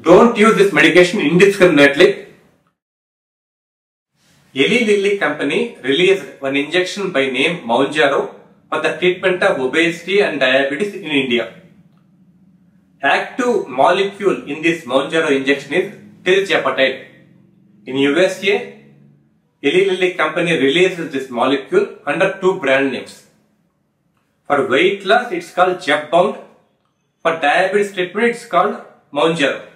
Don't use this medication indiscriminately. Eli Lilly company released one injection by name Mounjaro for the treatment of obesity and diabetes in India. Active molecule in this Mounjaro injection is tirzepatide. In USA, Eli Lilly company releases this molecule under two brand names. For weight loss, it's called Zepbound. For diabetes treatment, it's called Mounjaro.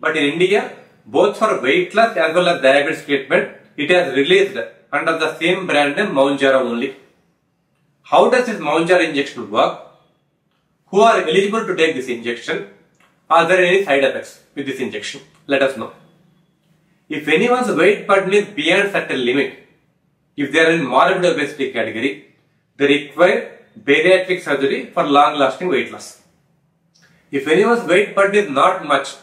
But in India, both for weight loss as well as diabetes treatment, it has released under the same brand name Mounjaro only. How does this Mounjaro injection work? Who are eligible to take this injection? Are there any side effects with this injection? Let us know. If anyone's weight burden is beyond certain limit, if they are in morbid obesity category, they require bariatric surgery for long lasting weight loss. If anyone's weight burden is not much,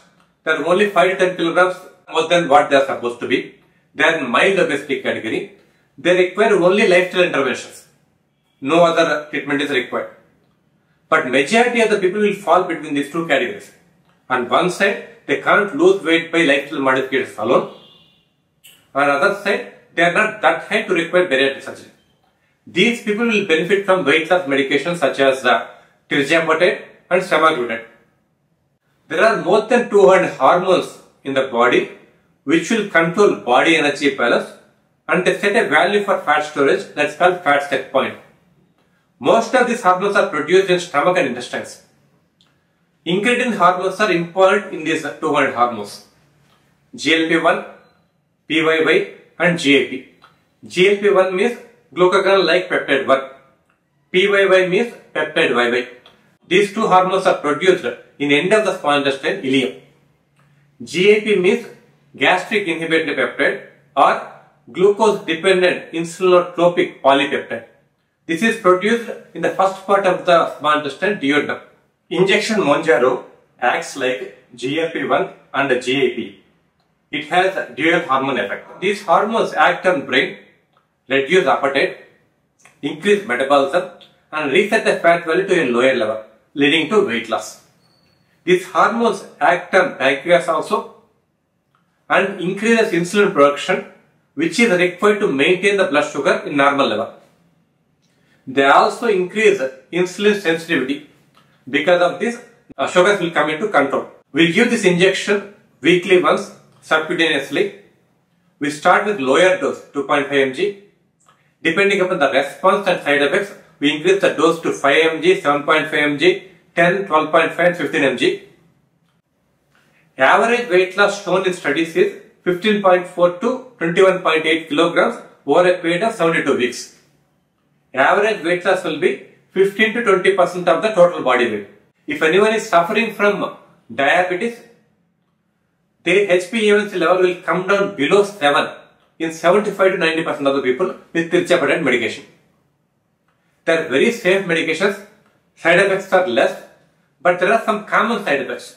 are only 5 to 10 kilograms more than what they are supposed to be, they are in mild obesity category, they require only lifestyle interventions. No other treatment is required. But majority of the people will fall between these two categories. On one side, they can't lose weight by lifestyle modifications alone. On the other side, they are not that high to require bariatric surgery. These people will benefit from weight loss medications such as uh, and semaglutide. There are more than 200 hormones in the body which will control body energy balance and they set a value for fat storage that's called fat set point. Most of these hormones are produced in stomach and intestines. Incretin hormones are important in these 200 hormones. GLP-1, PYY and GIP. GLP-1 means glucagon-like peptide 1. PYY means peptide YY. These two hormones are produced in end of the small intestine ileum. GIP means gastric inhibitory peptide or glucose dependent insulinotropic polypeptide. This is produced in the first part of the small intestine duodenum. Injection Mounjaro acts like GLP-1 and GIP. It has dual hormone effect. These hormones act on brain, reduce appetite, increase metabolism and reset the fat value to a lower level, leading to weight loss. These hormones act on pancreas also and increases insulin production which is required to maintain the blood sugar in normal level. They also increase insulin sensitivity. Because of this, sugars will come into control. We give this injection weekly once subcutaneously. We start with lower dose 2.5 mg. Depending upon the response and side effects, we increase the dose to 5 mg, 7.5 mg, 10, 12.5 15 mg. Average weight loss shown in studies is 15.4 to 21.8 kilograms over a period of 72 weeks. Average weight loss will be 15 to 20 percent of the total body weight. If anyone is suffering from diabetes, their HbA1c level will come down below 7 in 75 to 90 percent of the people with tirzepatide medication. They are very safe medications, side effects are less, but there are some common side effects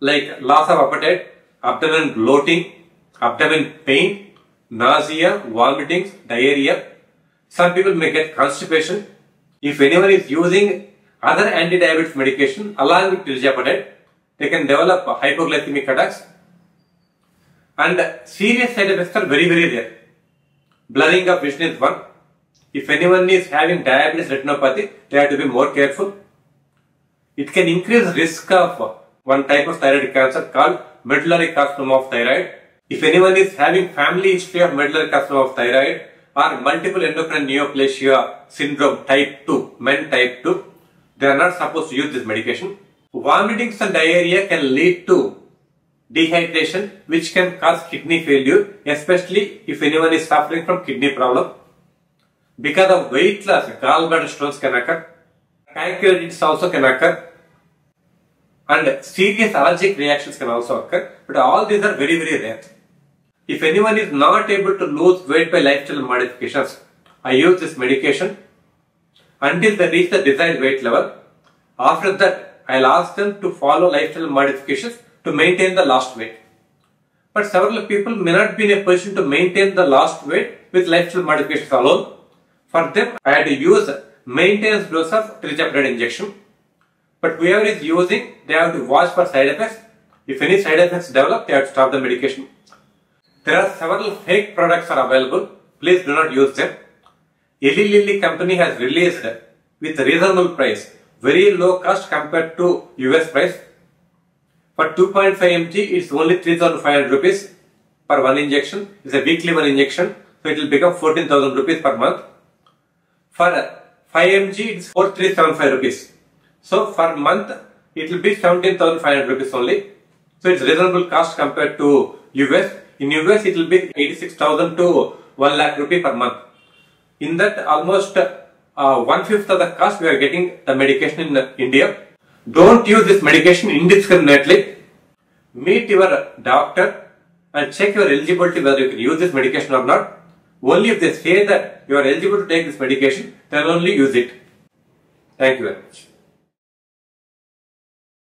like loss of appetite, abdomen bloating, abdomen pain, nausea, vomiting, diarrhea. Some people may get constipation. If anyone is using other anti-diabetes medication along with tirzepatide, they can develop hypoglycemic attacks. And serious side effects are very very rare. Blurring of vision is one. If anyone is having diabetes retinopathy, they have to be more careful. It can increase risk of one type of thyroid cancer called medullary carcinoma of thyroid. If anyone is having family history of medullary carcinoma of thyroid or multiple endocrine neoplasia syndrome type 2, MEN type 2, they are not supposed to use this medication. Vomitings and diarrhea can lead to dehydration which can cause kidney failure especially if anyone is suffering from kidney problem. Because of weight loss, gallbladder stones can occur, pancreatitis also can occur and serious allergic reactions can also occur but all these are very very rare. If anyone is not able to lose weight by lifestyle modifications, I use this medication until they reach the desired weight level. After that, I'll ask them to follow lifestyle modifications to maintain the lost weight. But several people may not be in a position to maintain the lost weight with lifestyle modifications alone. For them, I had to use maintenance dose of tirzepatide injection. But whoever is using, they have to watch for side effects If any side effects develop, they have to stop the medication. There are several fake products are available. Please do not use them. Eli Lilly company has released with reasonable price, very low cost compared to US price. For 2.5 mg, it's only 3,500 rupees per one injection. It's a weekly one injection, so it will become 14,000 rupees per month. For 5 mg, it's 4375 rupees. So for month, it will be 17,500 rupees only. So it's reasonable cost compared to US. In US, it will be 86,000 to 1 lakh rupee per month. In that, almost uh, one fifth of the cost we are getting the medication in India. Don't use this medication indiscriminately. Meet your doctor and check your eligibility whether you can use this medication or not. Only if they say that you are eligible to take this medication, then only use it. Thank you very much.